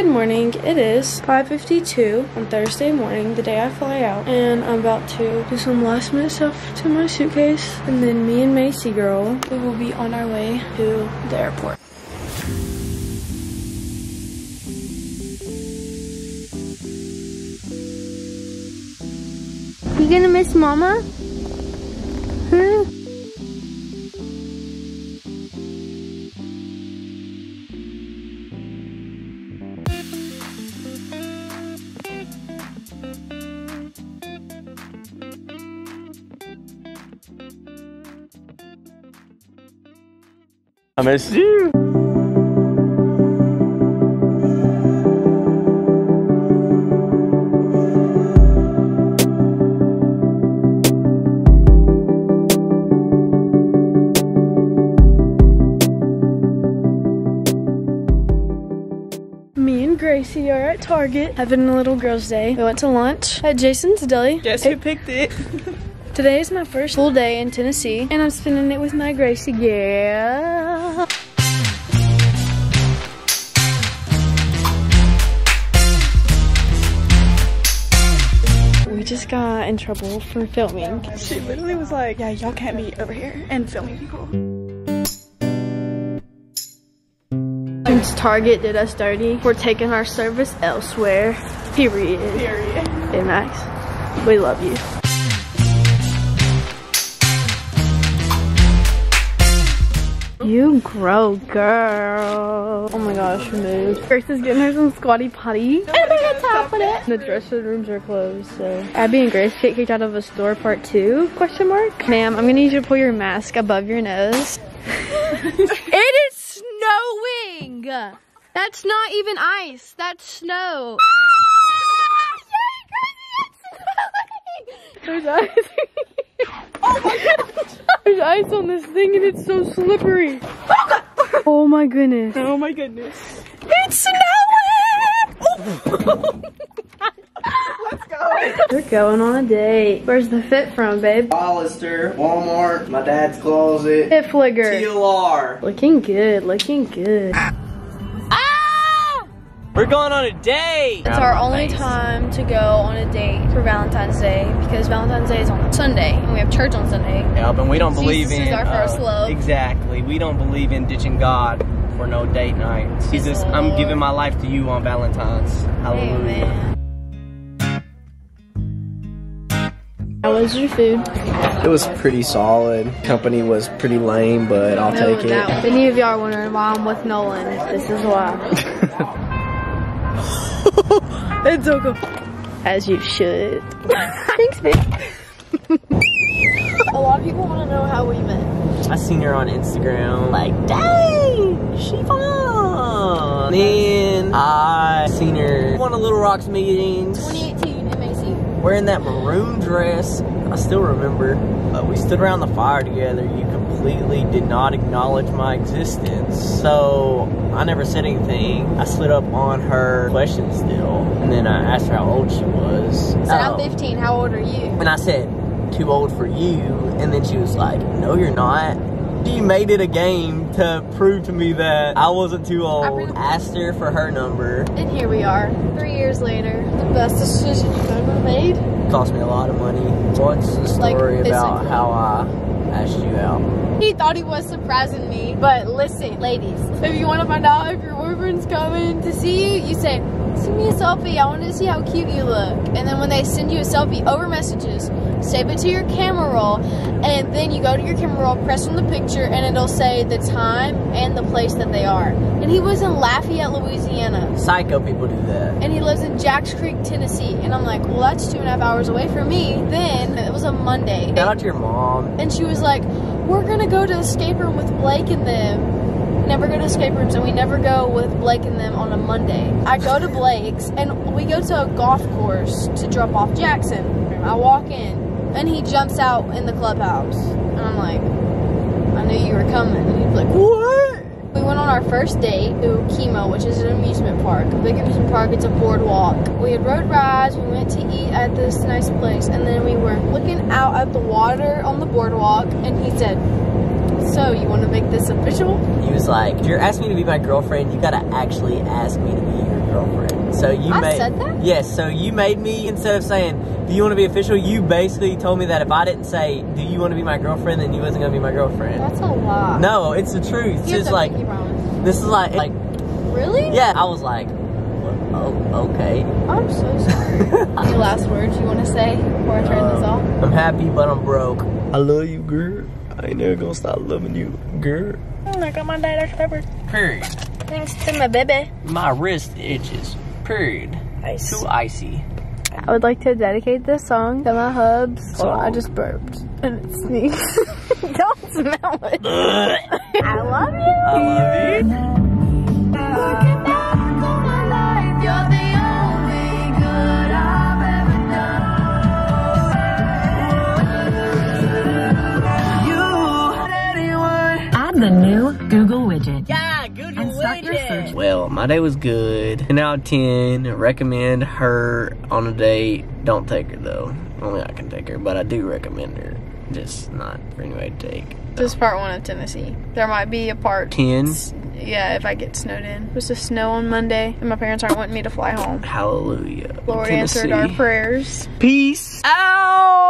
Good morning. It is 5.52 on Thursday morning, the day I fly out. And I'm about to do some last minute stuff to my suitcase. And then me and Macy girl, we will be on our way to the airport. You gonna miss mama? Huh? I miss you. Me and Gracie are at Target having a little girls' day. We went to lunch at Jason's Deli. Guess who picked it? Today is my first full day in Tennessee, and I'm spending it with my Gracie girl. We just got in trouble for filming. She literally was like, yeah, y'all can't be over here and filming people. Since Target did us dirty, we're taking our service elsewhere. Period. Period. Hey Max, we love you. You grow, girl. Oh my gosh, mood. Grace is getting her some squatty potty. And we got top of it. The dressing rooms are closed, so. Abby and Grace get kicked out of a store part two, question mark. Ma'am, I'm gonna need you to pull your mask above your nose. it is snowing! That's not even ice, that's snow. There's ice. oh my god! There's ice on this thing and it's so slippery. Oh my goodness. Oh my goodness. It's snowing! Let's go. We're going on a date. Where's the fit from, babe? Hollister, Walmart, my dad's closet, Fit fligger. TLR. Looking good, looking good. We're going on a date. It's our only time to go on a date for Valentine's Day because Valentine's Day is on Sunday and we have church on Sunday. Yep, and we don't believe Jesus in is our first uh, love. Exactly. We don't believe in ditching God for no date night. Jesus, I'm giving my life to you on Valentine's. Hallelujah. Amen. How was your food? It was pretty solid. Company was pretty lame, but I'll No take it. If any of y'all are wondering why I'm with Nolan, this is why. it's okay. As you should. Thanks, babe. A lot of people want to know how we met. I seen her on Instagram. Like, dang, she fun. Then I seen her at one of Little Rock's meetings. 2018 MAC. wearing that maroon dress. I still remember. Uh, we stood around the fire together. You completely did not acknowledge my existence. So I never said anything. I slid up on her question still. And then I asked her how old she was. So I'm Oh. 15. How old are you? And I said, too old for you. And then she was like, no, you're not. She made it a game to prove to me that I wasn't too old. Asked her for her number. And here we are, three years later. The best decision you've ever made. Cost me a lot of money. What's the Like, story about how I asked you out? He thought he was surprising me. But listen, ladies, if you want to find out if your boyfriend's coming to see you, you say, send me a selfie. I want to see how cute you look. And then when they send you a selfie over messages, save it to your camera roll. And then you go to your camera roll, press on the picture, and it'll say the time and the place that they are. And he was in Lafayette, Louisiana. Psycho people do that. and he lives in Jacks Creek, Tennessee. And I'm like, well, that's two and a half hours away from me. Then it was a Monday. Shout out to your mom. And she was like, we're gonna go to the escape room with Blake and them. Never go to escape rooms, and we never go with Blake and them on a Monday. I go to Blake's, and we go to a golf course to drop off Jackson. I walk in, and he jumps out in the clubhouse. And I'm like, I knew you were coming. And he's like, what? We went on our first date to Kemah, which is an amusement park. A big amusement park, it's a boardwalk. We had rode rides, we went to eat at this nice place, and then we were looking out at the water on the boardwalk, and he said, So, you want to make this official? He was like, if you're asking me to be my girlfriend, you gotta actually ask me to be your girlfriend. So you I made said that? Yes, so you made me instead of saying, "Do you want to be official?" You basically told me that if I didn't say, "Do you want to be my girlfriend?" then you wasn't gonna be my girlfriend. That's a lie. No, it's the truth. It's Here's just like this is like like Really? yeah. I was like, oh okay. I'm so sorry. Any last words you want to say before I turn this um, off? I'm happy, but I'm broke. I love you, girl. I ain't never gonna stop loving you, girl. Mm, I got my Dr. Pepper. Period. Thanks to my baby. My wrist itches. Period. Ice. Too icy. I would like to dedicate this song to my hubs. So- Well, I just burped and it sneezed. Don't smell it. I love you. I love you. Good And start your search. Well, my day was good. 10 out of 10. Recommend her on a date. Don't take her though. Only I can take her, but I do recommend her. Just not for anybody to take. This is part one of Tennessee. There might be a part. 10. Yeah, if I get snowed in. It was to snow on Monday, and my parents aren't wanting me to fly home. Hallelujah. Lord answered our Tennessee. prayers. Peace out.